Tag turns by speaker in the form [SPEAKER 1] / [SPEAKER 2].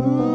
[SPEAKER 1] mm